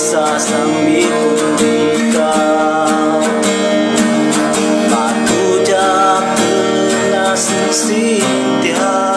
sasambit kung ikaw Patudak na sinsintihan